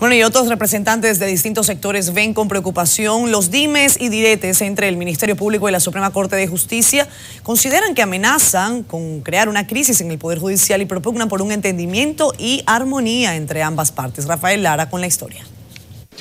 Bueno, y otros representantes de distintos sectores ven con preocupación los dimes y diretes entre el Ministerio Público y la Suprema Corte de Justicia. Consideran que amenazan con crear una crisis en el Poder Judicial y propugnan por un entendimiento y armonía entre ambas partes. Rafael Lara con la historia.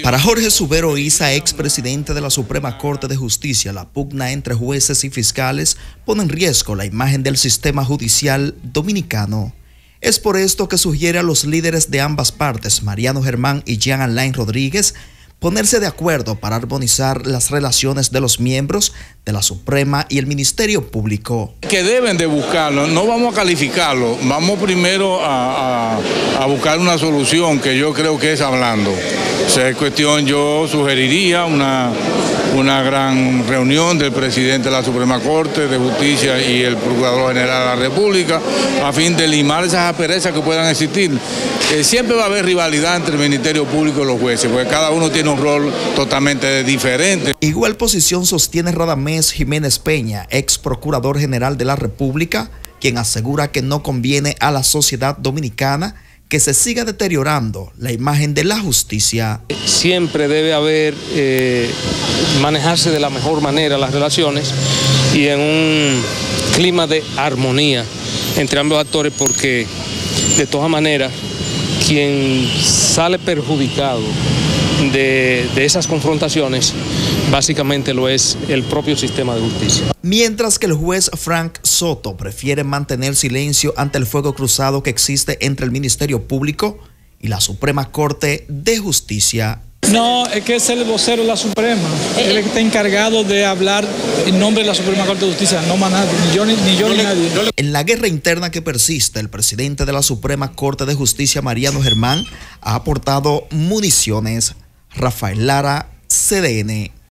Para Jorge Subero Isa, expresidente de la Suprema Corte de Justicia, la pugna entre jueces y fiscales pone en riesgo la imagen del sistema judicial dominicano. Es por esto que sugiere a los líderes de ambas partes, Mariano Germán y Jean Alain Rodríguez, ponerse de acuerdo para armonizar las relaciones de los miembros de la Suprema y el Ministerio Público. Que deben de buscarlo, no vamos a calificarlo, vamos primero a, buscar una solución que yo creo que es hablando. O sea, es cuestión, yo sugeriría una, una gran reunión del presidente de la Suprema Corte de Justicia y el Procurador General de la República a fin de limar esas asperezas que puedan existir. Eh, siempre va a haber rivalidad entre el Ministerio Público y los jueces, porque cada uno tiene un rol totalmente diferente. Igual posición sostiene Radamés Jiménez Peña, ex Procurador General de la República, quien asegura que no conviene a la sociedad dominicana que se siga deteriorando la imagen de la justicia. Siempre debe haber, eh, manejarse de la mejor manera las relaciones y en un clima de armonía entre ambos actores porque de todas maneras quien sale perjudicado de, esas confrontaciones básicamente lo es el propio sistema de justicia. Mientras que el juez Frank Soto prefiere mantener silencio ante el fuego cruzado que existe entre el Ministerio Público y la Suprema Corte de Justicia no, es que es el vocero de la Suprema. Él está encargado de hablar en nombre de la Suprema Corte de Justicia, no más nadie, ni yo ni, yo, ni nadie. En la guerra interna que persiste, el presidente de la Suprema Corte de Justicia, Mariano Germán, ha aportado municiones Rafael Lara, CDN